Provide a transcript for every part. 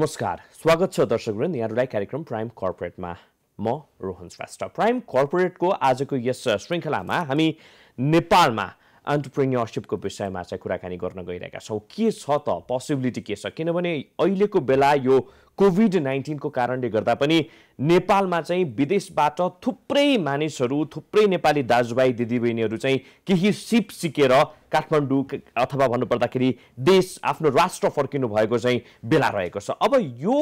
नमस्कार। स्वागत छ दर्शकवृन्द। यहाँहरूलाई कार्यक्रम प्राइम कर्पोरेटमा म रोहन श्रेष्ठ। प्राइम कर्पोरेटको आजको यस श्रृङ्खलामा हामी नेपालमा अन्टरप्रेन्यरसिपको विषयमा चाहिँ कुराकानी गर्न गइरहेका छौँ के छ त पोसिबिलिटी के छ किनभने अहिलेको बेला यो कोभिड नाइन्टिनको कारणले गर्दा पनि नेपालमा चाहिँ विदेशबाट थुप्रै मानिसहरू थुप्रै नेपाली दाजुभाइ दिदीबहिनीहरू चाहिँ केही सिप सिकेर काठमाडौँ अथवा भन्नुपर्दाखेरि देश आफ्नो राष्ट्र फर्किनु भएको चाहिँ बेला रहेको छ अब यो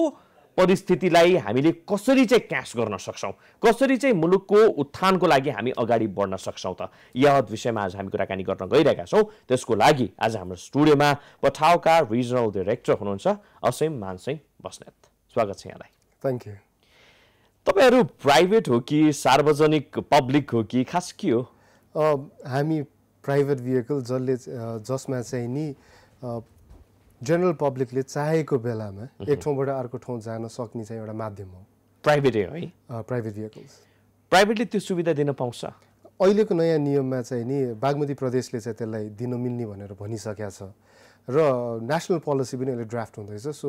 परिस्थितिलाई हामीले कसरी चाहिँ क्यास गर्न सक्छौँ? कसरी चाहिँ मुलुकको उत्थानको लागि हामी अगाडि बढ्न सक्छौँ त? यह विषयमा आज हामी कुराकानी गर्न गइरहेका छौँ। त्यसको लागि आज हाम्रो स्टुडियोमा पठाउका रिजनल डाइरेक्टर हुनुहुन्छ असिम मानसिंह बस्नेत। स्वागत छ यहाँलाई। थ्याङ्क यू तपाईँहरू प्राइभेट हो कि सार्वजनिक पब्लिक हो कि खास के हो? हामी प्राइभेट भेहिकल जसले जसमा चाहिँ नि जेनरल पब्लिकले चाहेको बेलामा एक ठाउँबाट अर्को ठाउँ जान सक्ने चाहिँ एउटा माध्यम हो। प्राइभेटै हो? है प्राइभेट भेहिकल्स प्राइभेटले त्यो सुविधा दिन पाउँछ? अहिलेको नयाँ नियममा चाहिँ नि बागमती प्रदेशले चाहिँ त्यसलाई दिन मिल्ने भनेर भनिसकेका छ। र नेसनल पोलिसी पनि अहिले ड्राफ्ट हुँदैछ सो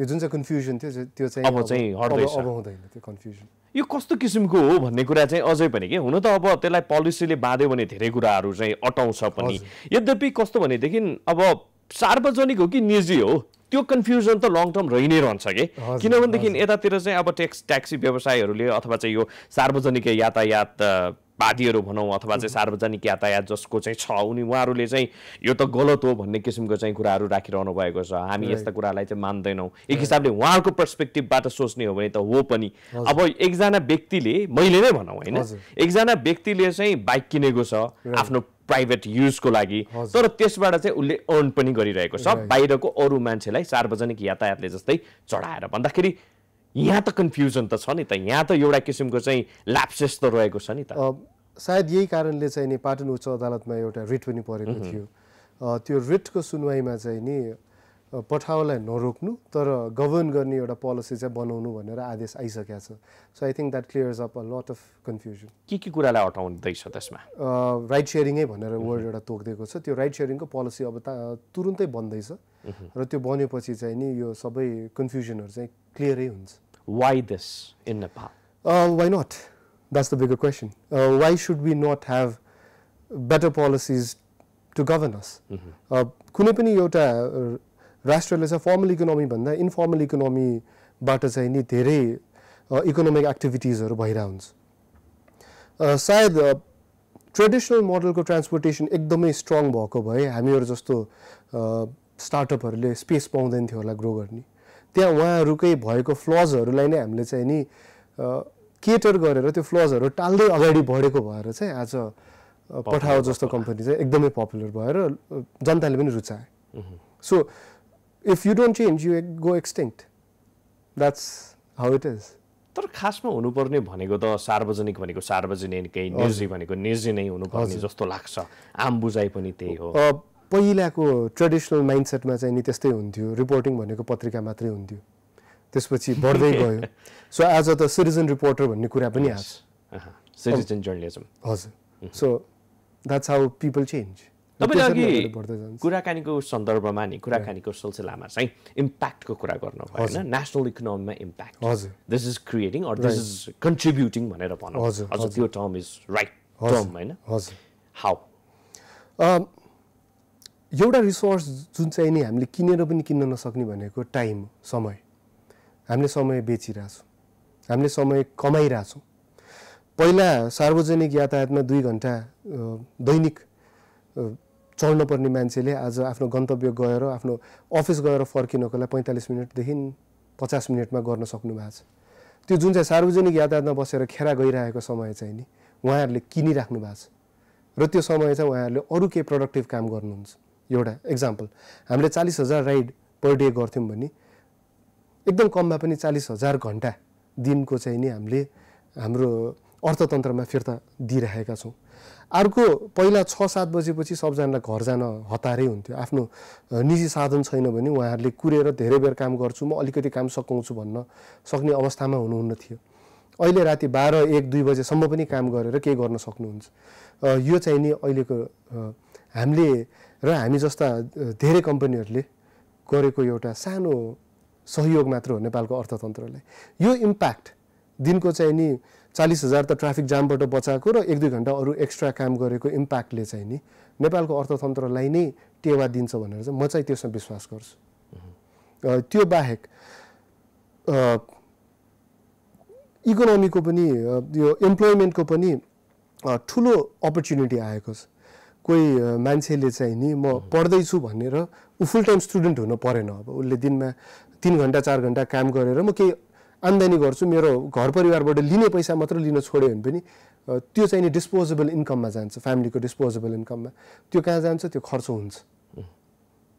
यो जुन चाहिँ कन्फ्युजन थियो त्यो- चाहिँ अब चाहिँ। अब हुँदैन त्यो कन्फ्युजन यो कस्तो किसिमको हो भन्ने कुरा चाहिँ अझै पनि के? हुन त अब त्यसलाई पोलिसीले बाँध्यो भने धेरै कुराहरू चाहिँ अटाउँछ पनि। यद्यपि कस्तो भनेदेखि अब सार्वजनिक हो कि निजी हो त्यो कन्फ्युजन त लङ टर्म रहि नै रहन्छ कि? किनभनेदेखि यतातिर चाहिँ अब ट्याक्स ट्याक्सी व्यवसायहरूले अथवा चाहिँ यो सार्वजनिक यातायात वादीहरू भनौँ अथवा चाहिँ सार्वजनिक यातायात जसको चाहिँ छ उनी उहाँहरूले चाहिँ यो त गलत हो भन्ने किसिमको चाहिँ कुराहरू राखिरहनु भएको छ। हामी यस्ता कुरालाई चाहिँ मान्दैनौँ। एक हिसाबले उहाँहरूको पर्सपेक्टिभबाट सोच्ने हो भने त हो पनि। अब एकजना व्यक्तिले मैले नै भनौँ होइन। एकजना व्यक्तिले चाहिँ बाइक किनेको छ आफ्नो प्राइभेट युजको लागि। तर त्यसबाट चाहिँ उसले अर्न पनि गरिरहेको छ। बाहिरको अरू मान्छेलाई सार्वजनिक यातायातले जस्तै चढाएर। भन्दाखेरि यहाँ त कन्फ्युजन त छ नि त। यहाँ त एउटा किसिमको चाहिँ ल्याप्सेस त रहेको छ नि त। सायद यही कारणले चाहिँ नि पाटन उच्च अदालतमा एउटा रिट पनि परेको थियो। त्यो रिटको सुनवाईमा चाहिँ नि पठाउलाई नरोक्नु तर गभर्न गर्ने एउटा पोलिसी चाहिँ बनाउनु भनेर आदेश आइसकेको छ। So I think that clears up a lot of confusion के के कुरालाई अटाउँदैछ त्यसमा? राइड सेयरिङै भनेर वर्ड एउटा तोकिदिएको छ। त्यो राइड सेयरिङको पोलिसी अब तुरुन्तै बन्दैछ। र त्यो बनेपछि चाहिँ नि यो सबै कन्फ्युजनहरू चाहिँ क्लियरै हुन्छ। Why this in Nepal the bigger question. Uh, why should we not have better policies to govern us? Uh, कुनै पनि एउटा राष्ट्रले चाहिँ फर्मल इकोनोमी भन्दा इन्फर्मल इकोनोमीबाट चाहिँ नि धेरै इकोनोमिक एक्टिभिटिजहरू भइरहेको हुन्छ। सायद ट्रेडिसनल मोडलको ट्रान्सपोर्टेसन एकदमै स्ट्रङ भएको भए हामीहरू जस्तो स्टार्टअपहरूले स्पेस पाउँदैन थियो होला ग्रो गर्ने। त्यहाँ उहाँहरूकै भएको फ्लजहरूलाई नै हामीले चाहिँ नि केटर गरेर त्यो फ्लजहरू टाल्दै अगाडि बढेको भएर चाहिँ आज पठाओ जस्तो कम्पनी चाहिँ एकदमै पपुलर भएर जनताले पनि रुचाए। So if you don't change you go extinct that's how it is तर खासमा हुनुपर्ने भनेको त सार्वजनिक भनेको सार्वजनिकै निजी भनेको निजी नै हुनुपर्ने जस्तो लाग्छ। आम बुझाइ पनि त्यही हो। अ, पहिलाको ट्रेडिसनल माइन्डसेटमा चाहिँ नि त्यस्तै हुन्थ्यो। रिपोर्टिङ भनेको पत्रिका मात्रै हुन्थ्यो। त्यसपछि बढ्दै गयो। सो आज त सिटिजन रिपोर्टर भन्ने कुरा पनि आछ सिटिजन जर्नलिजम हजुर। So that's how people change तपाईँले अघि कुराकानीको सन्दर्भमा नि कुराकानीको सिलसिलामा चाहिँ इम्प्याक्टको कुरा गर्नुभयो होइन? नेसनल इकोनोमीमा इम्प्याक्ट हजुर। This is creating or this is contributing भनेर भनौँ हजुर, त्यो टर्म इज राइट टर्म होइन? हजुर। हाउ एउटा रिसोर्स जुन चाहिँ नि हामीले किनेर पनि किन्न नसक्ने भनेको टाइम हो, समय। हामीले समय बेचिरहेछौँ। हामीले समय कमाइरहेछौँ। पहिला सार्वजनिक यातायातमा दुई घन्टा दैनिक अ, चढ्न पर्ने मान्छेले आज आफ्नो गन्तव्य गएर आफ्नो अफिस गएर फर्किनको लागि पैँतालिस मिनटदेखि पचास मिनटमा गर्न सक्नु भएको छ। त्यो जुन चाहिँ सार्वजनिक यातायातमा बसेर खेरा गइरहेको समय चाहिँ नि उहाँहरूले किनिराख्नु भएको छ। र त्यो समय चाहिँ उहाँहरूले अरू केही प्रोडक्टिभ काम गर्नुहुन्छ। एउटा एक्जाम्पल हामीले चालिस हजार राइड पर डे गर्थ्यौँ भने एकदम कममा पनि चालिस हजार घन्टा दिनको चाहिँ नि हामीले हाम्रो अर्थतन्त्रमा फिर्ता दिइरहेका छौँ। अर्को पहिला छ सात बजेपछि सबजनालाई घर जान हतारै हुन्थ्यो। आफ्नो निजी साधन छैन भने उहाँहरूले कुरेर धेरै बेर काम गर्छु म अलिकति काम सघाउँछु भन्न सक्ने अवस्थामा हुनुहुन्न थियो। अहिले राति बाह्र एक दुई बजेसम्म पनि काम गरेर केही गर्न सक्नुहुन्छ। यो चाहिँ नि अहिलेको हामीले र हामी जस्ता धेरै कम्पनीहरूले गरेको एउटा सानो सहयोग मात्र हो नेपालको अर्थतन्त्रलाई। यो इम्प्याक्ट दिनको चाहिँ नि चालिस हजार त ट्राफिक जामबाट बचाएको र एक दुई घन्टा अरू एक्स्ट्रा काम गरेको इम्प्याक्टले चाहिँ नि नेपालको अर्थतन्त्रलाई नै टेवा दिन्छ भनेर चाहिँ म चाहिँ त्यसमा विश्वास गर्छु। त्यो बाहेक इकोनोमीको पनि यो इम्प्लोइमेन्टको पनि ठुलो अपर्च्युनिटी आएको छ। कोही मान्छेले चाहिँ नि म पढ्दैछु भनेर ऊ फुल टाइम स्टुडेन्ट हुनु परेन। अब उसले दिनमा तिन घन्टा चार घन्टा काम गरेर म केही आम्दानी गर्छु। मेरो घर परिवारबाट लिने पैसा मात्र लिन छोड्यो भने पनि त्यो चाहिँ नि डिस्पोजेबल इन्कममा जान्छ फ्यामिलीको डिस्पोजेबल इन्कममा त्यो कहाँ जान्छ? त्यो खर्च हुन्छ।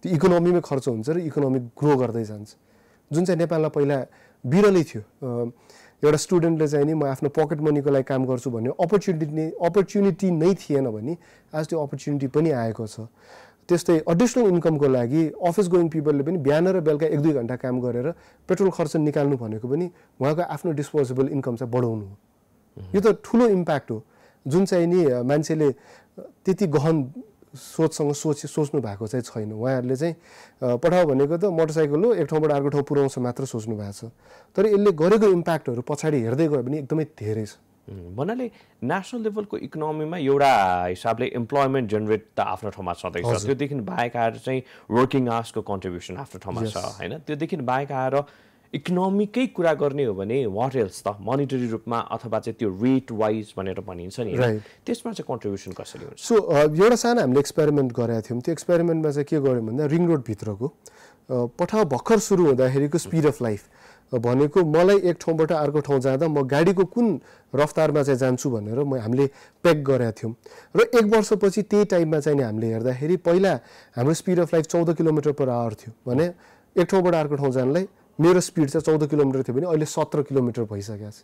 त्यो इकोनोमीमै खर्च हुन्छ र इकोनोमी ग्रो गर्दै जान्छ। जुन चाहिँ नेपालमा पहिला बिरलै थियो एउटा स्टुडेन्टले चाहिँ नि म आफ्नो पकेट मनीको लागि काम गर्छु भन्ने अपर्च्युनिटी नै अपर्च्युनिटी नै थिएन भने आज त्यो अपर्च्युनिटी पनि आएको छ। त्यस्तै एडिसनल इन्कमको लागि अफिस गोइङ पिपलले पनि बिहान र बेलुका एक दुई घन्टा काम गरेर पेट्रोल खर्च निकाल्नु भनेको पनि उहाँको आफ्नो डिस्पोजेबल इन्कम चाहिँ बढाउनु हो। यो त ठुलो इम्प्याक्ट हो। जुन चाहिँ नि मान्छेले त्यति गहन सोचसँग सोच सोच्नु भएको चाहिँ छैन। उहाँहरूले चाहिँ पठाउ भनेको त मोटरसाइकल हो एक ठाउँबाट अर्को ठाउँ पुऱ्याउँछ मात्र सोच्नु भएको छ। तर यसले गरेको इम्प्याक्टहरू पछाडि हेर्दै गयो भने एकदमै धेरै छ। भन्नाले नेसनल लेभलको इकोनोमीमा एउटा हिसाबले इम्प्लोइमेन्ट जेनेरेट त आफ्नो ठाउँमा छँदैछ। त्योदेखि बाहेक आएर चाहिँ वर्किङ आवर्सको कन्ट्रिब्युसन आफ्नो ठाउँमा छ होइन? त्योदेखि बाहेक आएर इकोनोमीकै कुरा गर्ने हो भने वाट एल्स त? मोनिटरी रूपमा अथवा चाहिँ त्यो रेट वाइज भनेर भनिन्छ नि त्यसमा चाहिँ कन्ट्रिब्युसन कसरी हुन्छ? सो एउटा सानो हामीले एक्सपेरिमेन्ट गरेका थियौँ। त्यो एक्सपेरिमेन्टमा चाहिँ के गर्यौँ भन्दा रिङ रोडभित्रको पठाउ भर्खर सुरु हुँदाखेरिको स्पिड अफ लाइफ भनेको मलाई एक ठाउँबाट अर्को ठाउँ जाँदा म गाडीको कुन रफ्तारमा चाहिँ जान्छु भनेर म हामीले प्याक गरेका थियौँ। र एक वर्षपछि त्यही टाइममा चाहिँ हामीले हेर्दाखेरि पहिला हाम्रो स्पिड अफ लाइफ चौध किलोमिटर पर आवर थियो। भने एक ठाउँबाट अर्को ठाउँ जानलाई मेरो स्पिड चाहिँ चौध किलोमिटर थियो भने अहिले सत्र किलोमिटर भइसकेको छ।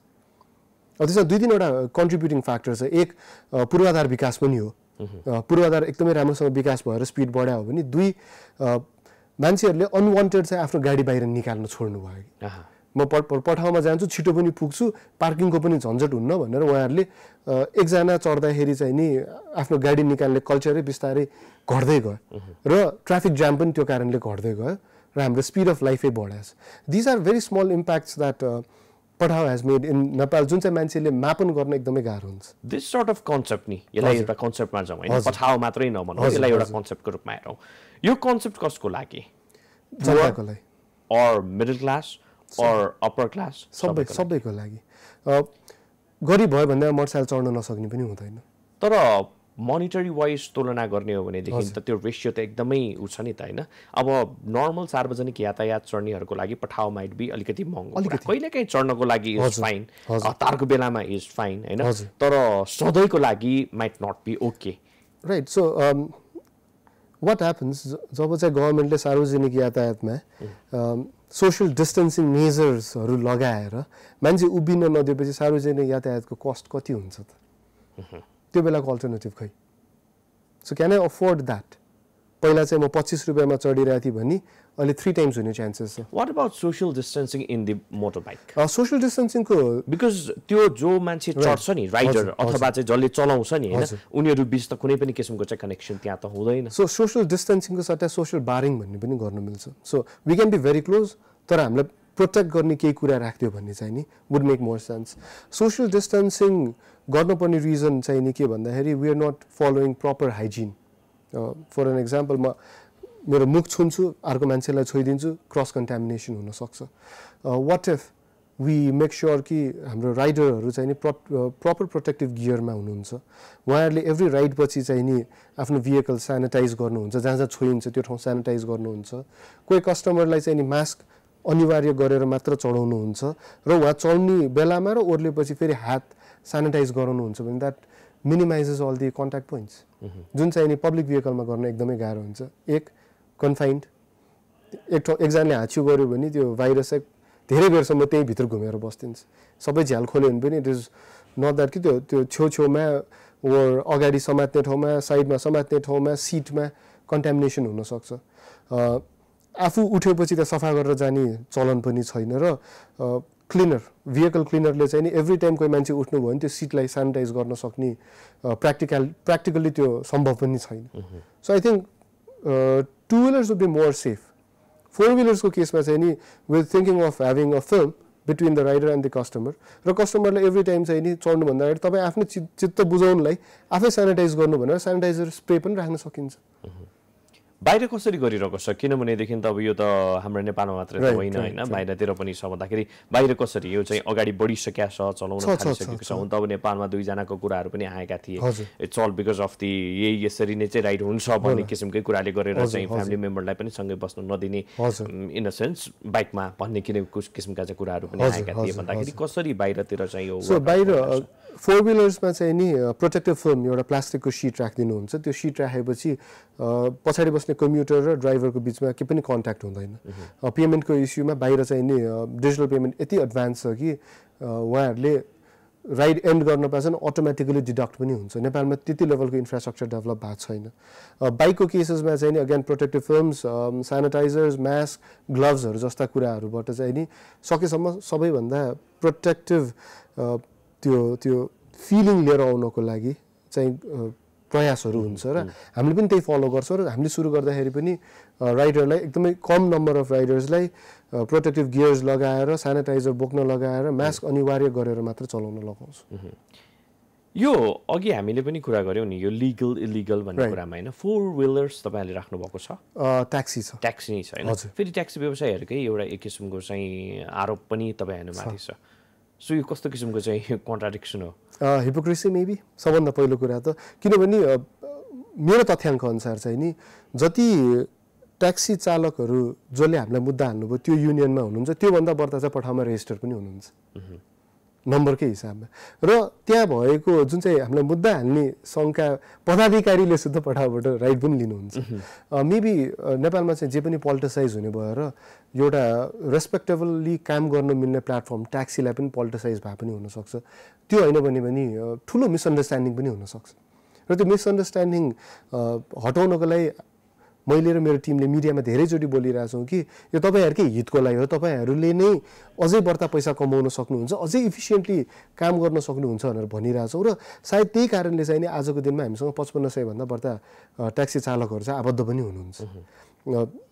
त्यसमा दुई तिनवटा कन्ट्रिब्युटिङ फ्याक्टर छ। एक पूर्वाधार विकास पनि हो। पूर्वाधार एकदमै राम्रोसँग विकास भएर स्पिड बढायो हो भने दुई मान्छेहरूले अनवान्टेड चाहिँ आफ्नो गाडी बाहिर निकाल्न छोड्नु भयो। कि म पठाउमा जान्छु छिटो पनि पुग्छु पार्किङको पनि झन्झट हुन्न भनेर उहाँहरूले एकजना चढ्दाखेरि चाहिँ नि आफ्नो गाडी निकाल्ने कल्चरै बिस्तारै घट्दै गयो। र ट्राफिक जाम पनि त्यो कारणले घट्दै गयो र हाम्रो स्पिड अफ लाइफै बढाएछ। These are very small impacts that Pathao has made in Nepal जुन चाहिँ मान्छेले मापन गर्न एकदमै गाह्रो हुन्छ। दिस सर्ट अफ कन्सेप्ट नि यसलाई एउटा कन्सेप्टमा जाउँ होइन पठाउ मात्रै नभनौँ यसलाई एउटा कन्सेप्टको रूपमा हेरौँ। यो कन्सेप्ट कसको लागि? जनताको लागि। Or middle class upper class सबै सबैको लागि। गरिब भयो भन्दा मोटरसाइकल चढ्न नसक्ने पनि हुँदैन। तर मोनिटरी वाइज तुलना गर्ने हो भनेदेखि त त्यो रेसियो त एकदमै उ छ नि त होइन। अब नर्मल सार्वजनिक यातायात चढ्नेहरूको लागि पठाउ माइट बी अलिकति महँगो कहिलेकाहीँ चढ्नको लागि इज फाइन हतारको बेलामा इज फाइन होइन। तर सधैँको लागि might not be okay right so what happens जब चाहिँ गभर्मेन्टले सार्वजनिक यातायातमा सोसियल डिस्टेन्सिङ मेजर्सहरू लगाएर मान्छे उभिन नदिएपछि सार्वजनिक यातायातको कस्ट कति हुन्छ त? त्यो बेलाको अल्टरनेटिभ खै? So can I afford that पहिला चाहिँ म पच्चिस रुपियाँमा चढिरहेको थिएँ भने अहिले थ्री टाइम्स हुने चान्सेस छ। What about social distancing in the motor bike social डिस्टेन्सिङको because त्यो जो मान्छे चढ्छ नि राइडर अथवा चाहिँ जसले चलाउँछ नि होइन उनीहरू बिच त कुनै पनि किसिमको चाहिँ कनेक्सन त्यहाँ त हुँदैन। सो सोसियल डिस्टेन्सिङको सट्टा सोसियल बारिङ भन्ने पनि गर्नु मिल्छ। So we can be very close तर हामीलाई प्रोटेक्ट गर्ने केही कुरा राखिदियो भन्ने चाहिँ नि would make more sense social distancing गर्नुपर्ने रिजन चाहिँ नि के भन्दाखेरि we are not following proper hygiene for an example म मेरो मुख छुन्छु अर्को मान्छेलाई छोइदिन्छु क्रस कन्टामिनेसन हुनसक्छ। What if we make sure कि हाम्रो राइडरहरू चाहिँ नि प्र प्रपर प्रोटेक्टिभ गियरमा हुनुहुन्छ? उहाँहरूले एभ्री राइडपछि चाहिँ नि आफ्नो भेहिकल सेनिटाइज गर्नुहुन्छ जहाँ जहाँ छोइन्छ त्यो ठाउँ सेनिटाइज गर्नुहुन्छ। कोही कस्टमरलाई चाहिँ नि मास्क अनिवार्य गरेर मात्र चढाउनुहुन्छ र उहाँ चढ्ने बेलामा र ओर्लेपछि फेरि हात सेनिटाइज गराउनुहुन्छ भने that minimizes all the contact points जुन चाहिँ नि पब्लिक भेहिकलमा गर्न एकदमै गाह्रो हुन्छ। एक कन्फाइन्ड। एक ठाउँ एकजनाले हाँच्यो गऱ्यो भने त्यो भाइरस चाहिँ धेरै बेरसम्म त्यहीँ भित्र घुमेर बस्दिन्छ। सबै झ्याल खोल्यो भने पनि इट इज नट द्याट कि त्यो त्यो छेउछेउमा वर अगाडि समात्ने ठाउँमा साइडमा समात्ने ठाउँमा सिटमा कन्टामिनेसन हुनसक्छ। आफू उठेपछि त सफा गरेर जाने चलन पनि छैन र क्लिनर भेहिकल क्लिनरले चाहिँ नि एभ्री टाइम कोही मान्छे उठ्नुभयो भने त्यो सिटलाई सेनिटाइज गर्न सक्ने प्र्याक्टिकल प्र्याक्टिकल्ली त्यो सम्भव पनि छैन। So I think two wheelers would be more safe four विलर्सको केसमा चाहिँ नि with thinking of having a film between the rider and the customer र कस्टमरलाई एभ्री टाइम चाहिँ नि चढ्नुभन्दा अगाडि तपाईँ आफ्नो चित चित्त बुझाउनुलाई आफै सेनिटाइज गर्नु भनेर सेनिटाइजर स्प्रे पनि राख्न सकिन्छ बाहिर कसरी गरिरहेको छ? किनभनेदेखि त अब यो त हाम्रो नेपालमा मात्रै त होइन होइन? बाहिरतिर पनि छ भन्दाखेरि बाहिर कसरी यो चाहिँ अगाडि बढिसकेका छ चलाउन थालिसकेको छ, हुन त अब नेपालमा दुईजनाको कुराहरू पनि आएका थिए। अल बिकज अफ दि यही यसरी नै चाहिँ राइड हुन्छ भन्ने किसिमकै कुराले गरेर चाहिँ। फ्यामिली मेम्बरलाई पनि सँगै बस्नु नदिने। इन अ सेन्स बाइकमा भन्ने किने किसिमका चाहिँ कुराहरू पनि आएका थिए भन्दाखेरि कसरी बाहिरतिर चाहिँ यो बाहिर? फोर विलर्समा चाहिँ नि प्रोटेक्टिभ फिल्म एउटा प्लास्टिकको सिट राखिदिनुहुन्छ। त्यो सिट राखेपछि पछाडि बस्ने कम्प्युटर र ड्राइभरको बिचमा केही पनि कन्ट्याक्ट हुँदैन। पेमेन्टको इस्युमा बाहिर चाहिँ नि डिजिटल पेमेन्ट यति एडभान्स छ कि उहाँहरूले राइड एन्ड गर्न पाएछन् अटोमेटिकली डिडक्ट पनि हुन्छ। नेपालमा त्यति लेभलको इन्फ्रास्ट्रक्चर डेभलप भएको छैन। बाइकको केसेसमा चाहिँ नि again protective films sanitizers mask ग्लोभ्सहरू जस्ता कुराहरूबाट चाहिँ नि सकेसम्म सबैभन्दा प्रोटेक्टिभ त्यो त्यो फिलिङ लिएर आउनको लागि चाहिँ प्रयासहरू हुन्छ र हामीले पनि त्यही फलो गर्छौँ र हामीले सुरु गर्दाखेरि पनि राइडरलाई एकदमै कम नम्बर अफ राइडर्सलाई प्रोटेक्टिभ गियर्स लगाएर सेनिटाइजर बोक्न लगाएर मास्क अनिवार्य गरेर मात्र चलाउन लगाउँछौँ। यो अघि हामीले पनि कुरा गऱ्यौँ नि यो लिगल इलिगल भन्ने. कुरामा होइन? फोर विलर्स तपाईँहरूले राख्नुभएको छ? अ, ट्याक्सी छ। ट्याक्सी नै छ होइन। फेरि ट्याक्सी व्यवसायहरूकै एउटा एक किसिमको चाहिँ आरोप पनि तपाईँहरूमाथि छ। सो यो कस्तो किसिमको चाहिँ कन्ट्राडिक्सन हो? हिपोक्रेसी मेबी सबभन्दा पहिलो कुरा त। किनभने मेरो तथ्याङ्क अनुसार चाहिँ नि जति ट्याक्सी चालकहरू जसले हामीलाई मुद्दा हाल्नुभयो त्यो युनियनमा हुनुहुन्छ त्योभन्दा बढ्ता चाहिँ पठाउमा रेजिस्टर पनि हुनुहुन्छ। नम्बरकै हिसाबमा। र त्यहाँ भएको जुन चाहिँ हामीलाई मुद्दा हाल्ने सङ्घका पदाधिकारीले शुद्ध पठाबाट राइट पनि लिनुहुन्छ। मेबी नेपालमा चाहिँ जे पनि पोलिटिसाइज हुने भएर एउटा रेस्पेक्टेबली काम गर्न मिल्ने प्लेटफर्म ट्याक्सीलाई पनि पोलिटिसाइज भए पनि हुनसक्छ। त्यो होइन भने पनि ठुलो मिसअन्डरस्ट्यान्डिङ पनि हुनसक्छ। र त्यो मिसअन्डरस्ट्यान्डिङ हटाउनको लागि मैले र मेरो टिमले मिडियामा धेरैचोटि बोलिरहेछौँ कि यो तपाईँहरूकै हितको लागि हो तपाईँहरूले नै अझै बढ्ता पैसा कमाउन सक्नुहुन्छ अझै इफिसियन्टली काम गर्न सक्नुहुन्छ भनेर भनिरहेछौँ र सायद त्यही कारणले चाहिँ नि आजको दिनमा हामीसँग पचपन्न सयभन्दा बढ्ता ट्याक्सी चालकहरू चाहिँ आबद्ध पनि हुनुहुन्छ।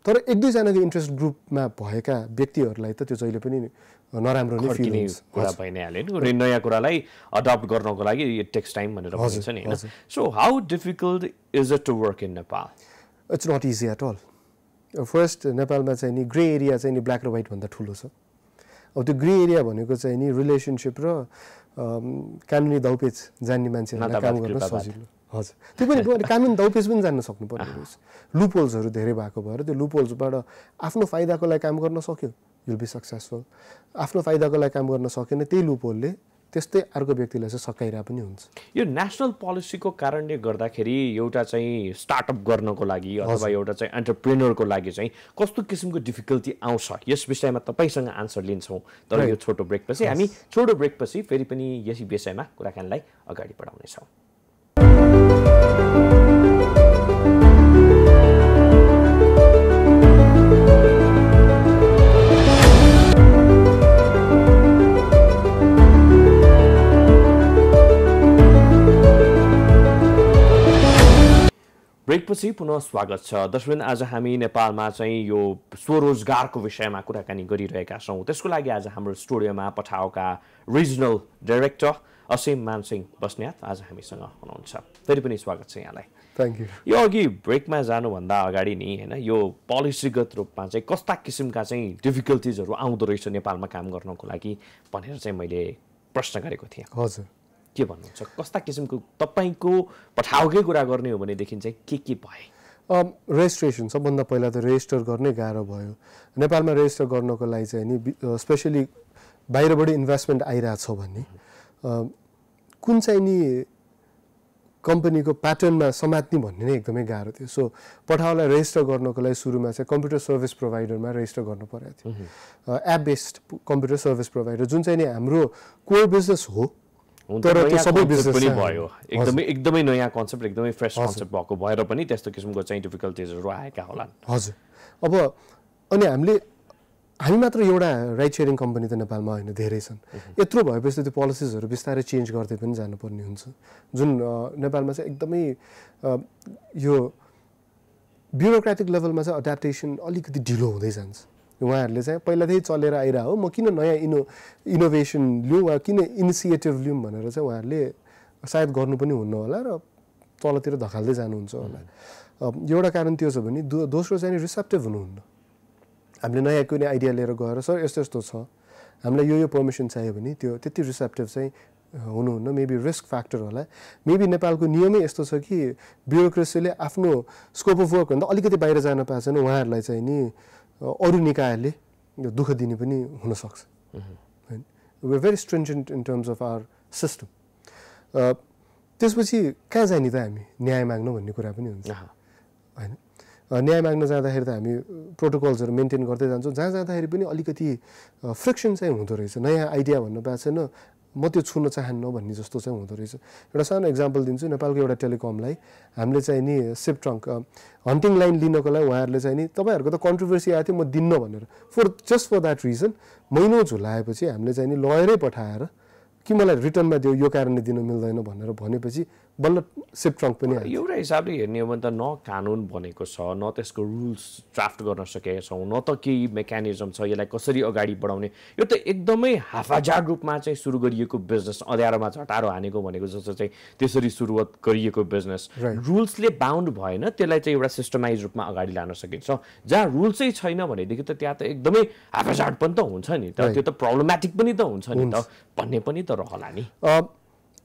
तर एक दुईजनाको इन्ट्रेस्ट ग्रुपमा भएका व्यक्तिहरूलाई त त्यो जहिले पनि नराम्रो नै फिल कुरा भइ नै हाल्यो नि नयाँ कुरालाई अडप्ट गर्नको लागि टेक्स टाइम भनेर भनिन्छ नि so how difficult is it to work in Nepal it's not easy at all first नेपालमा चाहिँ नि ग्रे एरिया चाहिँ नि ब्ल्याक र व्हाइटभन्दा ठुलो छ। अब त्यो ग्रे एरिया भनेको चाहिँ नि रिलेसनसिप र कानुनी दौपेच जान्ने मान्छेहरूलाई काम गर्न। सजिलो। हजुर। त्यो पनि कानुन दौपेच पनि जान्न सक्नुपर्ने रहेछ। लुपोल्सहरू धेरै भएको भएर त्यो लुपोल्सबाट आफ्नो फाइदाको लागि काम गर्न सक्यो। युल बी सक्सेसफुल आफ्नो फाइदाको लागि काम गर्न सकेन त्यही लुपोलले त्यस्तै अर्को व्यक्तिलाई चाहिँ सकाइरहेको पनि हुन्छ। यो नेसनल पोलिसीको कारणले गर्दाखेरि एउटा चाहिँ स्टार्टअप गर्नको लागि अथवा एउटा चाहिँ एन्टरप्रेनरको लागि चाहिँ कस्तो किसिमको डिफिकल्टी आउँछ? यस विषयमा तपाईँसँग आन्सर लिन्छौँ। तर यो छोटो ब्रेकपछि हामी छोटो ब्रेकपछि फेरि पनि यस विषयमा कुराकानीलाई अगाडि बढाउनेछौँ। ब्रेकपछि पुनः स्वागत छ। दर्शकवृन्द आज हामी नेपालमा चाहिँ यो स्वरोजगारको विषयमा कुराकानी गरिरहेका छौँ। त्यसको लागि आज हाम्रो स्टुडियोमा पठाओका रिजनल डाइरेक्टर असीम मानसिंह बस्नेत आज हामीसँग हुनुहुन्छ। फेरि पनि स्वागत छ यहाँलाई। थ्याङ्क यू यो अघि ब्रेकमा जानुभन्दा अगाडि नि होइन यो पोलिसीगत रूपमा चाहिँ कस्ता किसिमका चाहिँ डिफिकल्टिजहरू आउँदो रहेछ नेपालमा काम गर्नको लागि भनेर चाहिँ मैले प्रश्न गरेको थिएँ। हजुर। के भन्नुहुन्छ? कस्ता किसिमको तपाईँको पठाउकै कुरा गर्ने हो भनेदेखि चाहिँ के के भए? रेजिस्ट्रेसन सबभन्दा पहिला त रेजिस्टर गर्नै गाह्रो भयो। नेपालमा रेजिस्टर गर्नको लागि चाहिँ नि स्पेसली बाहिरबाट इन्भेस्टमेन्ट आइरहेछ भने कुन चाहिँ नि कम्पनीको प्याटर्नमा समात्ने भन्ने नै एकदमै गाह्रो थियो। सो पठाउलाई रेजिस्टर गर्नको लागि सुरुमा चाहिँ कम्प्युटर सर्भिस प्रोभाइडरमा रेजिस्टर गर्नु परेको थियो। App based computer service provider जुन चाहिँ नि हाम्रो कोर बिजनेस हो तर त्यो सबै business पनि भयो। एकदमै एकदमै नयाँ कन्सेप्ट एकदमै फ्रेस कन्सेप्ट भएको भएर पनि त्यस्तो किसिमको चाहिँ डिफिकल्टिजहरू आएका होलान्। हजुर। अब अनि हामीले हामी मात्र एउटा राइड सेयरिङ कम्पनी त नेपालमा होइन धेरै छन्। यत्रो भएपछि त्यो पोलिसिजहरू बिस्तारै चेन्ज गर्दै पनि जानुपर्ने हुन्छ। जुन नेपालमा चाहिँ एकदमै यो ब्युरोक्रेटिक लेभलमा चाहिँ एड्याप्टेसन अलिकति ढिलो हुँदै जान्छ। उहाँहरूले चाहिँ पहिलादेखि चलेर आइरह हो। म किन नयाँ इनो इनोभेसन लिउँ वा किन इनिसिएटिभ लिउँ भनेर चाहिँ उहाँहरूले सायद गर्नु पनि हुन्न होला र तलतिर धकाल्दै जानुहुन्छ होला। एउटा कारण त्यो छ भने दोस्रो चाहिँ रिसेप्टिभ हुनुहुन्न। हामीले नयाँ कुनै आइडिया लिएर गएर सर यस्तो यस्तो छ। हामीलाई यो यो पर्मिसन चाहियो भने त्यो त्यति रिसेप्टिभ चाहिँ हुनुहुन्न। मेबी रिस्क फ्याक्टर होला। मेबी नेपालको नियमै यस्तो छ कि ब्युरोक्रेसीले आफ्नो स्कोप अफ वर्कभन्दा अलिकति बाहिर जान पाएको छैन उहाँहरूलाई चाहिँ नि अरू निकायले दुःख दिने पनि हुनसक्छ होइन? Way very stringent in terms of our system त्यसपछि कहाँ जाने त हामी? न्याय माग्नु भन्ने कुरा पनि हुन्छ। होइन? न्याय माग्न जाँदाखेरि त हामी प्रोटोकल्सहरू मेन्टेन गर्दै जान्छौँ। जहाँ जाँदाखेरि पनि अलिकति फ्रिक्सन चाहिँ हुँदो रहेछ। नयाँ आइडिया भन्नु पाएको छैन। म त्यो छुन चाहन्न भन्ने जस्तो चाहिँ हुँदो रहेछ। एउटा सानो इक्जाम्पल दिन्छु। नेपालको एउटा टेलिकमलाई हामीले चाहिँ नि सिप ट्रङ्क हन्टिङ लाइन लिनको लागि उहाँहरूले चाहिँ नि तपाईँहरूको त कन्ट्रोभर्सी आएको थियो म दिन्न भनेर। For just for that reason महिनौ झुलाएपछि हामीले चाहिँ नि लयरै पठाएर कि मलाई रिटर्नमा दियो यो कारणले दिन मिल्दैन भनेर भनेपछि बल्ल सेप ट्रङ्क पनि एउटा हिसाबले हेर्ने हो भने त न कानुन बनेको छ न त्यसको रुल्स ड्राफ्ट गर्न सकेका छौँ न त केही मेकानिजम छ यसलाई कसरी अगाडि बढाउने। यो त एकदमै हाफाजाड रूपमा चाहिँ सुरु गरिएको बिजनेस अँध्यारोमा झटारो हानेको भनेको जस्तो चाहिँ त्यसरी सुरुवात गरिएको बिजनेस रुल्सले बााउन्ड भएन त्यसलाई चाहिँ एउटा सिस्टमाइज रूपमा अगाडि लान सकिन्छ। जहाँ रुल्सै छैन भनेदेखि त त्यहाँ त एकदमै हाफाजाड पनि त हुन्छ नि त। त्यो त प्रब्लमेटिक पनि त हुन्छ नि त। भन्ने पनि त रहला नि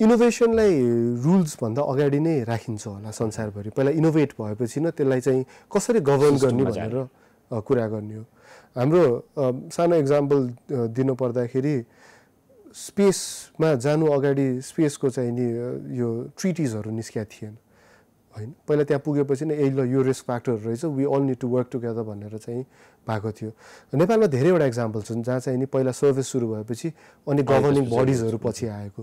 इनोभेसनलाई रुल्सभन्दा अगाडि नै राखिन्छ होला संसारभरि। पहिला इनोभेट भएपछि न त्यसलाई चाहिँ कसरी गभर्न गर्ने भनेर कुरा गर्ने हो। हाम्रो सानो इक्जाम्पल दिनु पर्दाखेरि स्पेसमा जानु अगाडि स्पेसको चाहिँ नि यो ट्रिटिजहरू निस्किया थिएन। होइन? पहिला त्यहाँ पुगेपछि नै ल यो रिस्क फ्याक्टरहरू रहेछ। We all need to work together भनेर चाहिँ भएको थियो। नेपालमा धेरैवटा इक्जाम्पल छन् जहाँ चाहिँ नि पहिला सर्भिस सुरु भएपछि अनि गभर्निङ बडिजहरू पछि आएको।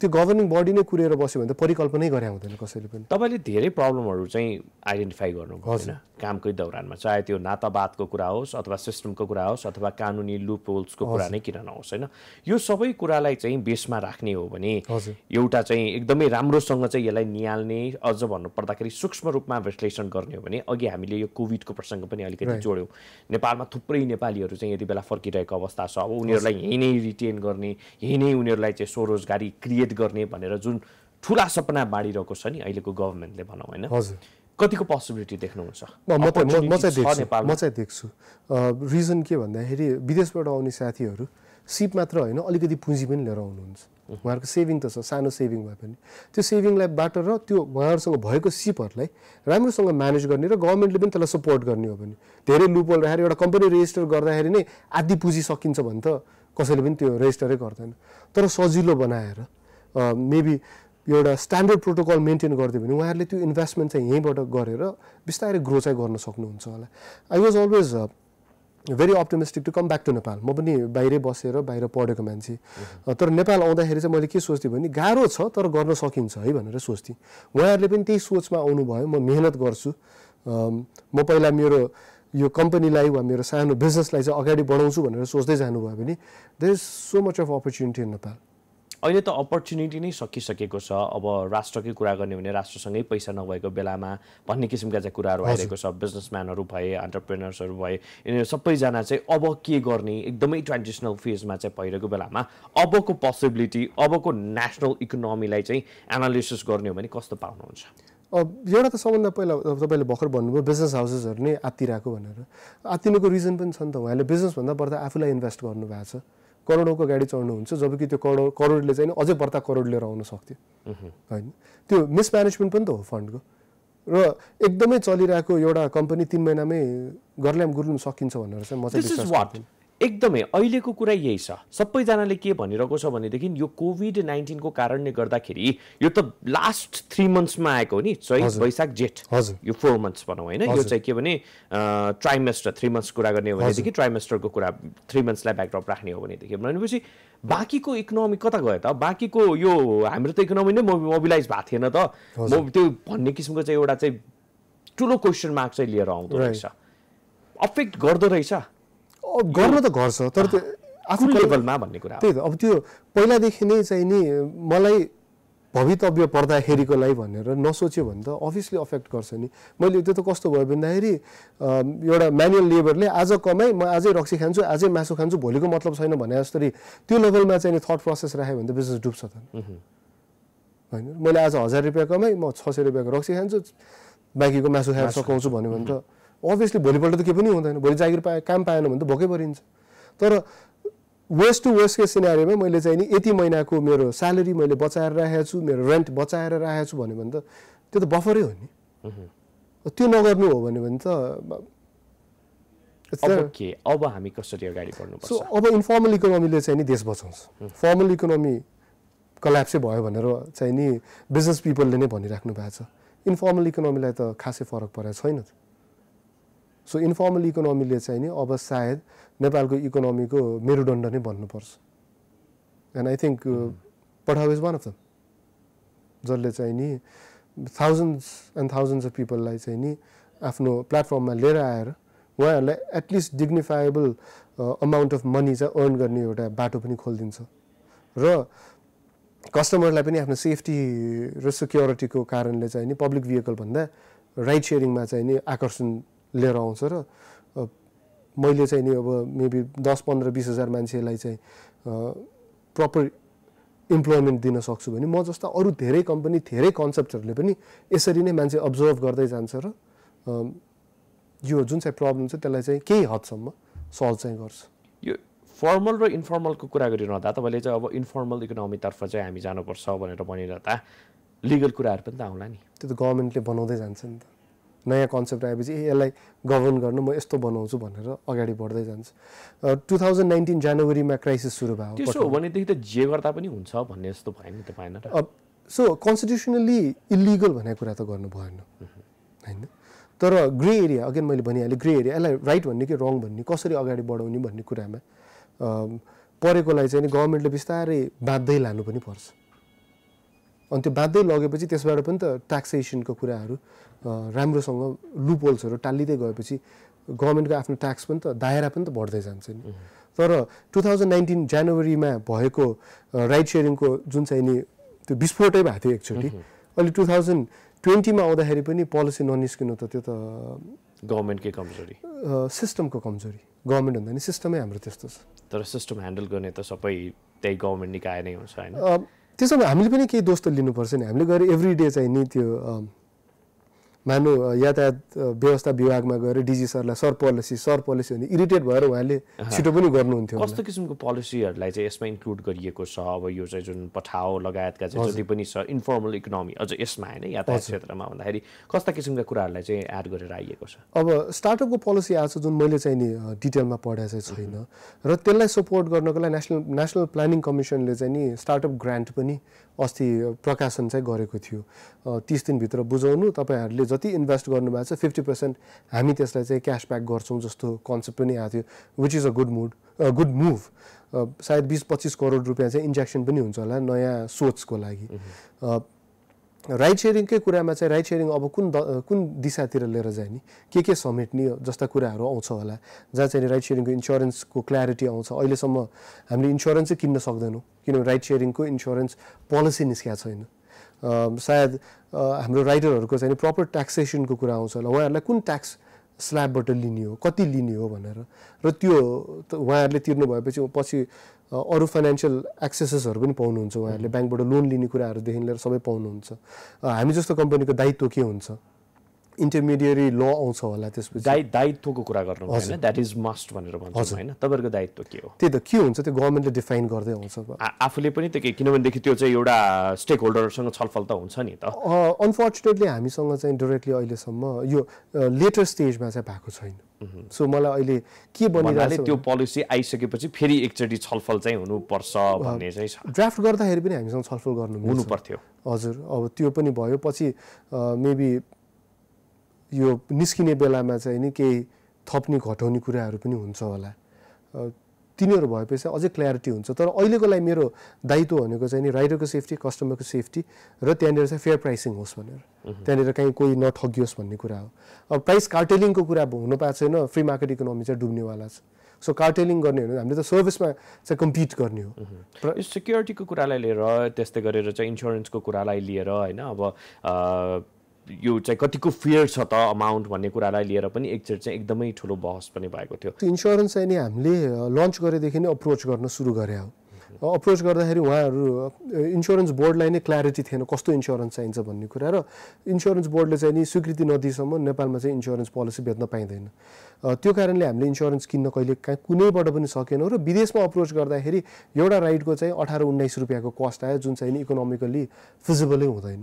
त्यो गभर्निङ बडी नै कुरेर बस्यो भने त परिकल्पनै गरे हुँदैन कसैले पनि। तपाईँले धेरै प्रब्लमहरू चाहिँ आइडेन्टिफाई गर्नु होइन? कामकै दौरानमा चाहे त्यो नातावादको कुरा होस् अथवा सिस्टमको कुरा होस् अथवा कानुनी लुप होल्सको कुरा नै किन नहोस् होइन? यो सबै कुरालाई चाहिँ बेसमा राख्ने हो भने एउटा चाहिँ एकदमै राम्रोसँग चाहिँ यसलाई निहाल्ने अझ भन्नु पर्दाखेरि सूक्ष्म रूपमा विश्लेषण गर्ने हो भने अघि हामीले यो कोभिडको प्रसङ्ग पनि अलिकति जोड्यौँ। नेपालमा थुप्रै नेपालीहरू चाहिँ यति बेला फर्किरहेको अवस्था छ। अब उनीहरूलाई यहीँ नै रिटेन गर्ने यहीँ नै उनीहरूलाई चाहिँ स्वरोजगारी क्रिएट गर्ने भनेर जुन ठुला सपना बाँडिरहेको छ नि अहिलेको गभर्मेन्टले भनौँ होइन। कतिको पोसिबिलिटी देख्नुहुन्छ? म चाहिँ देख्छु। म चाहिँ देख्छु। रिजन के भन्दाखेरि विदेशबाट आउने साथीहरू सिप मात्र होइन अलिकति पुँजी पनि लिएर आउनुहुन्छ। उहाँहरूको सेभिङ त छ सानो सेभिङ भए पनि। त्यो सेभिङलाई बाट र त्यो उहाँहरूसँग भएको सिपहरूलाई राम्रोसँग म्यानेज गर्ने र गभर्मेन्टले पनि त्यसलाई सपोर्ट गर्ने हो भने धेरै लुपोल राखेर एउटा कम्पनी रेजिस्टर गर्दाखेरि नै आधी पुँजी सकिन्छ भने त कसैले पनि त्यो रेजिस्टरै गर्दैन। तर सजिलो बनाएर मेबी एउटा स्ट्यान्डर्ड प्रोटोकल मेन्टेन गरिदियो भने उहाँहरूले त्यो इन्भेस्टमेन्ट चाहिँ यहीँबाट गरेर बिस्तारै ग्रो चाहिँ गर्न सक्नुहुन्छ होला। I was always very optimistic to come back to Nepal म पनि बाहिरै बसेर बाहिर पढेको मान्छे। तर नेपाल आउँदाखेरि चाहिँ मैले के सोच्थेँ भने गाह्रो छ तर गर्न सकिन्छ है भनेर सोच्थेँ। उहाँहरूले पनि त्यही सोचमा आउनुभयो म मेहनत गर्छु। म पहिला मेरो यो कम्पनीलाई वा मेरो सानो बिजनेसलाई चाहिँ अगाडि बढाउँछु भनेर सोच्दै जानुभयो भने there is so much of opportunity in Nepal अहिले त अपर्च्युनिटी नै सकिसकेको छ। अब राष्ट्रकै कुरा गर्ने भने राष्ट्रसँगै पैसा नभएको बेलामा भन्ने किसिमका चाहिँ कुराहरू आइरहेको छ। बिजनेसम्यानहरू भए अन्टरप्रेनर्सहरू भए यिनीहरू सबैजना चाहिँ अब के गर्ने एकदमै ट्रेडिसनल फेजमा चाहिँ भइरहेको बेलामा अबको पोसिबिलिटी अबको नेसनल इकोनोमीलाई चाहिँ एनालिसिस गर्ने हो भने कस्तो पाउनुहुन्छ? एउटा त सबभन्दा पहिला तपाईँले भर्खर भन्नुभयो बिजनेस हाउसेसहरू नै आत्तिरहेको भनेर। आत्तिनुको रिजन पनि छ नि त उहाँले। बिजनेसभन्दा बढ्दा आफूलाई इन्भेस्ट गर्नुभएको छ। करोडौँको गाडी चढ्नुहुन्छ जबकि त्यो करोड करोडले चाहिँ अझै बढ्ता करोड लिएर आउन सक्थ्यो। होइन? त्यो मिसम्यानेजमेन्ट पनि त हो फन्डको। र एकदमै चलिरहेको एउटा कम्पनी तिन महिनामै गर्ल्याम गुर्लुम सकिन्छ भनेर चाहिँ म चाहिँ एकदमै अहिलेको कुरा यही छ। सबैजनाले के भनिरहेको छ भनेदेखि यो कोभिड नाइन्टिनको कारणले गर्दाखेरि यो त लास्ट थ्री मन्थ्समा आएको हो नि चैत वैशाख जेठ। यो फोर मन्थ्स भनौँ होइन। यो चाहिँ के भने ट्राइमेस्टर थ्री मन्थ्स कुरा गर्ने हो भनेदेखि ट्राइमेस्टरको कुरा थ्री मन्थ्सलाई ब्याकड्रप राख्ने हो भनेदेखि। भनेपछि बाँकीको इकोनोमी कता गयो त? बाँकीको यो हाम्रो त इकोनोमी नै मोबिलाइज भएको थिएन त। म त्यो भन्ने किसिमको चाहिँ एउटा चाहिँ ठुलो क्वेसन मार्क चाहिँ लिएर आउँदो रहेछ। अफेक्ट गर्दो रहेछ। गर्न त गर्छ तर त्यो आफू लेभलमा भन्ने कुरा? त्यही त अब त्यो पहिलादेखि नै चाहिँ नि मलाई भवितव्य पर्दाखेरिकोलाई भनेर नसोच्यो भने त अभियसली अफेक्ट गर्छ नि। मैले त्यो त कस्तो भयो भन्दाखेरि एउटा म्यानुअल लेबरले आज कमाइ म आजै रक्सी खान्छु आजै मासु खान्छु भोलिको मतलब छैन भने जस्तै त्यो लेभलमा चाहिँ नि थट प्रोसेस राख्यो भने त बिजनेस डुब्छ त। होइन? मैले आज हजार रुपियाँ कमाइ म छ सय रुपियाँको रक्सी खान्छु बाँकीको मासु खाएर सकाउँछु भन्यो भने त अभियसली भोलिपल्ट त केही पनि हुँदैन भोलि जागिर पाए काम पाएन भने त भोकै परिन्छ तर वेस्ट टु वेस्ट केस सिनारीमा मैले चाहिँ नि यति महिनाको मेरो स्यालेरी मैले बचाएर राखेको छु मेरो रेन्ट बचाएर राखेको छु भन्यो भने त त्यो त बफरै हो नि। त्यो नगर्नु हो भन्यो भने त अब के? अब हामी कसरी अगाडि सो अब इन्फर्मल इकोनोमीले चाहिँ नि देश बचाउँछ। फर्मल इकोनोमी कल्याप्सै भयो भनेर चाहिँ नि बिजनेस पिपलले नै भनिराख्नु भएको छ। इन्फर्मल इकोनोमीलाई त खासै फरक परेको छैन त। सो इन्फर्मल इकोनोमीले चाहिँ नि अब सायद नेपालको इकोनोमीको मेरुदण्ड नै बन्नुपर्छ and I think Pathao is one of them जसले चाहिँ नि थाउजन्ड्स एन्ड थाउजन्ड्स अफ पिपललाई चाहिँ नि आफ्नो प्लेटफर्ममा लिएर आएर उहाँहरूलाई at least dignifiable amount of money चाहिँ अर्न गर्ने एउटा बाटो पनि खोलिदिन्छ। र कस्टमरलाई पनि आफ्नो सेफ्टी र सिक्योरिटीको कारणले चाहिँ नि पब्लिक भेहिकलभन्दा राइड सेयरिङमा चाहिँ नि आकर्षण लिएर आउँछ र मैले चाहिँ नि अब मेबी दस पन्ध्र बिस हजार मान्छेलाई चाहिँ प्रपर इम्प्लोइमेन्ट दिन सक्छु भने म जस्ता अरू धेरै कम्पनी धेरै कन्सेप्टहरूले पनि यसरी नै मान्छे अब्जर्भ गर्दै जान्छ र यो जुन चाहिँ प्रब्लम छ त्यसलाई चाहिँ केही हदसम्म सल्भ चाहिँ गर्छ। यो फर्मल र इन्फर्मलको कुरा गरिरहँदा तपाईँले चाहिँ अब इन्फर्मल इकोनोमीतर्फ चाहिँ हामी जानुपर्छ भनेर भनिरहँदा लिगल कुराहरू पनि त आउला नि। त्यो त गभर्मेन्टले बनाउँदै जान्छ नि त। नयाँ कन्सेप्ट आएपछि यसलाई गभर्न गर्न म यस्तो बनाउँछु भनेर अगाडि बढ्दै जान्छ। टु थाउजन्ड नाइन्टिन जनवरीमा क्राइसिस सुरु भयो। त्यसो हो भनेदेखि त जे गर्दा पनि हुन्छ भन्ने जस्तो भयो नि त भएन सो कन्स्टिट्युसनली इलिगल भनेको कुरा त गर्नु भएन। होइन? तर ग्रे एरिया अघि मैले भनिहालेँ ग्रे एरिया यसलाई राइट भन्ने कि रङ भन्ने कसरी अगाडि बढाउने भन्ने कुरामा परेकोलाई चाहिँ नि गभर्मेन्टले बिस्तारै बाँध्दै लानु पनि पर्छ। अनि त्यो बाँध्दै लगेपछि त्यसबाट पनि त ट्याक्सेसनको कुराहरू राम्रोसँग लुपोल्सहरू टालिँदै गएपछि गभर्मेन्टको आफ्नो ट्याक्स पनि त दायरा पनि त बढ्दै जान्छ नि। तर टु थाउजन्ड नाइन्टिन जनवरीमा भएको राइड सेयरिङको जुन चाहिँ नि त्यो विस्फोटै भएको थियो एकचोटि अहिले टु थाउजन्ड ट्वेन्टीमा आउँदाखेरि पनि पोलिसी ननिस्किनु त त्यो त गभर्मेन्टकै कमजोरी। सिस्टमको कमजोरी। गभर्मेन्ट भन्दा नि सिस्टमै हाम्रो त्यस्तो छ। तर सिस्टम ह्यान्डल गर्ने त सबै त्यही गभर्मेन्ट निकाय नै हुन्छ होइन? त्यसो भए हामीले पनि केही दोष त लिनुपर्छ नि। हामीले गएर एभ्री डे चाहिँ नि त्यो मानु यातायात व्यवस्था विभागमा गएर डिजी सरलाई सर पोलिसी सर पोलिसी भने इरिटेट भएर उहाँले छिटो पनि गर्नुहुन्थ्यो कस्तो किसिमको पोलिसीहरूलाई चाहिँ यसमा इन्क्लुड गरिएको छ? अब यो चाहिँ जुन पठाओ लगायतका चाहिँ जति पनि छ इन्फर्मल इकोनोमी अझ यसमा होइन यातायात क्षेत्रमा भन्दाखेरि कस्ता किसिमका कुराहरूलाई चाहिँ एड गरेर आइएको छ? अब स्टार्टअपको पोलिसी आएको छ जुन मैले चाहिँ नि डिटेलमा पढाएको चाहिँ छैन। र त्यसलाई सपोर्ट गर्नको लागि नेसनल नेसनल प्लानिङ कमिसनले चाहिँ नि स्टार्टअप ग्रान्ट पनि अस्ति प्रकाशन चाहिँ गरेको थियो। तिस दिनभित्र बुझाउनु तपाईँहरूले जति इन्भेस्ट गर्नुभएको छ फिफ्टी पर्सेन्ट हामी त्यसलाई चाहिँ क्यासब्याक गर्छौँ जस्तो कन्सेप्ट पनि आएको थियो which is a good mood good move सायद बिस पच्चिस करोड रुपियाँ चाहिँ इन्जेक्सन पनि हुन्छ होला नयाँ सोचको लागि। राइड सेयरिङकै कुरामा चाहिँ राइड सेयरिङ अब कुन कुन दिशातिर लिएर जाने के के समेट्ने जस्ता कुराहरू आउँछ होला? जहाँ चाहिँ राइड सेयरिङको इन्सुरेन्सको क्ल्यारिटी आउँछ? अहिलेसम्म हामीले इन्सुरेन्सै किन्न सक्दैनौँ किनभने राइड सेयरिङको इन्सुरेन्स पोलिसी निस्किएको छैन। सायद हाम्रो राइडरहरूको चाहिँ प्रपर ट्याक्सेसनको कुरा आउँछ होला। उहाँहरूलाई कुन ट्याक्स स्ल्याबबाट लिने हो कति लिने हो भनेर। र त्यो उहाँहरूले तिर्नु भएपछि पछि अरू फाइनेन्सियल एक्सेसेसहरू पनि पाउनुहुन्छ उहाँहरूले। ब्याङ्कबाट लोन लिने कुराहरूदेखि लिएर सबै पाउनुहुन्छ। हामी जस्तो कम्पनीको दायित्व के हुन्छ? इन्टरमिडिएरी ल आउँछ होला त्यसपछि। दायि दायित्वको कुरा गर्नु होइन? द्याट इज मस्ट भनेर भन्छ होइन? तपाईँहरूको दायित्व के हो? त्यही त के हुन्छ त्यो गभर्मेन्टले डिफाइन गर्दै आउँछ आफूले पनि त के किनभनेदेखि त्यो चाहिँ एउटा स्टेक होल्डरसँग छलफल त हुन्छ नि त। अनफर्चुनेटली हामीसँग चाहिँ डाइरेक्टली अहिलेसम्म यो लेटर स्टेजमा चाहिँ भएको छैन। सो मलाई अहिले के बनिरहेको त्यो पोलिसी आइसकेपछि फेरि एकचोटि छलफल चाहिँ हुनुपर्छ भन्ने चाहिँ छ। ड्राफ्ट गर्दाखेरि पनि हामीसँग छलफल गर्नु हुनु पर्थ्यो हजुर अब त्यो पनि भयो। पछि मेबी यो निस्किने बेलामा चाहिँ नि केही थप्ने घटाउने कुराहरू पनि हुन्छ होला। तिनीहरू भएपछि अझै क्ल्यारिटी हुन्छ। तर अहिलेको लागि मेरो दायित्व भनेको चाहिँ नि राइडरको सेफ्टी कस्टमरको सेफ्टी र त्यहाँनिर चाहिँ फेयर प्राइसिङ होस् भनेर। त्यहाँनिर कहीँ कोही नठगियोस् भन्ने कुरा हो। अब प्राइस कार्टेलिङको कुरा हुनु पाएको छैन फ्री मार्केट इकोनोमी चाहिँ डुब्नेवाला छ। सो कार्टेलिङ गर्ने हो भने हामीले त सर्भिसमा चाहिँ कम्पिट गर्ने हो। यो सेक्युरिटीको कुरालाई लिएर त्यस्तै गरेर चाहिँ इन्सुरेन्सको कुरालाई लिएर होइन अब यो चाहिँ कतिको फेयर छ त अमाउन्ट भन्ने कुरालाई लिएर पनि एकचोटि चाहिँ एकदमै ठुलो बहस पनि भएको थियो। इन्सुरेन्स चाहिँ नि हामीले लन्च गरेदेखि नै अप्रोच गर्न सुरु गरे हो। अप्रोच गर्दाखेरि उहाँहरू इन्सुरेन्स बोर्डलाई नै क्ल्यारिटी थिएन कस्तो इन्सुरेन्स चाहिन्छ भन्ने कुरा र इन्सुरेन्स बोर्डले चाहिँ नि स्वीकृति नदिएसम्म नेपालमा चाहिँ इन्सुरेन्स पोलिसी बेच्न पाइँदैन। त्यो कारणले हामीले इन्सुरेन्स किन्न कहिले कहीँ कुनैबाट पनि सकेनौँ र विदेशमा अप्रोच गर्दाखेरि एउटा राइडको चाहिँ अठार उन्नाइस रुपियाँको कस्ट आयो जुन चाहिँ नि इकोनोमिकल्ली फिजिबलै हुँदैन।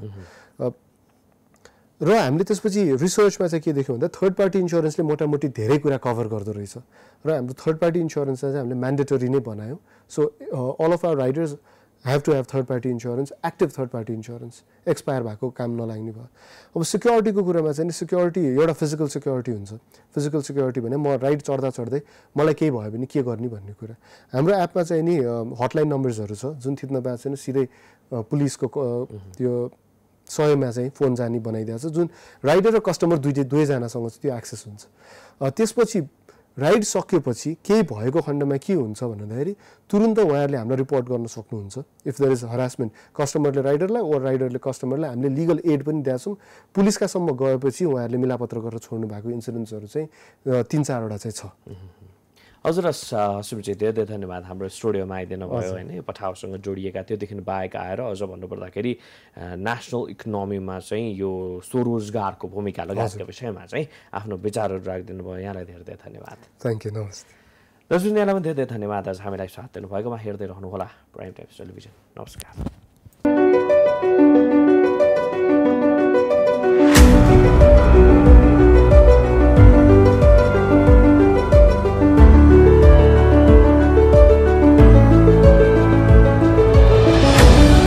र हामीले त्यसपछि रिसर्चमा चाहिँ के देख्यौँ भन्दा थर्ड पार्टी इन्सुरेन्सले मोटामोटी धेरै कुरा कभर गर्दो रहेछ। र हाम्रो थर्ड पार्टी इन्सुरेन्सलाई चाहिँ हामीले म्यान्डेटरी नै बनायौँ। So all of our riders have to have third party insurance active third party insurance expire भएको काम नलाग्ने भयो। अब सिक्योरिटीको कुरामा चाहिँ नि सिक्योरिटी एउटा फिजिकल सिक्योरिटी हुन्छ। फिजिकल सिक्योरिटी भने म राइड चढ्दा चढ्दै मलाई केही भयो भने के गर्ने भन्ने कुरा। हाम्रो एपमा चाहिँ नि हटलाइन नम्बर्सहरू छ। जुन थिच्न बाद चाहिँ सिधै अ, पुलिसको क- त्यो सयमा चाहिँ फोन जाने बनाइदिएको छ जुन राइडर र कस्टमर दुइटै दुवैजनासँग चाहिँ त्यो एक्सेस हुन्छ। त्यसपछि राइड सकेपछि केही भएको खण्डमा के हुन्छ भन्दाखेरि तुरुन्त उहाँहरूले हामीलाई रिपोर्ट गर्न सक्नुहुन्छ। इफ देयर इज हरासमेन्ट कस्टमरले राइडरलाई ओर राइडरले कस्टमरलाई हामीले लिगल एड पनि दिएको छौँ। पुलिसकासम्म गएपछि उहाँहरूले मिलापत्र गरेर छोड्नु भएको इन्सुरेन्सहरू चाहिँ तिन चारवटा चाहिँ छ। हजुर सुरुचि धेरै धेरै धन्यवाद हाम्रो स्टुडियोमा आइदिनु भयो होइन यो पठाउसँग जोडिएका त्योदेखि बाहेक आएर अझ भन्नुपर्दाखेरि नेसनल इकोनोमीमा चाहिँ यो स्वरोजगारको भूमिका लगायतका विषयमा चाहिँ आफ्नो विचारहरू राखिदिनु भयो। यहाँलाई धेरै धेरै धन्यवाद। थ्याङ्क यू नमस्ते। दर्शक यहाँलाई पनि धेरै धेरै धन्यवाद आज हामीलाई साथ दिनुभएकोमा। हेर्दै रहनुहोला। Prime times television. नमस्कार।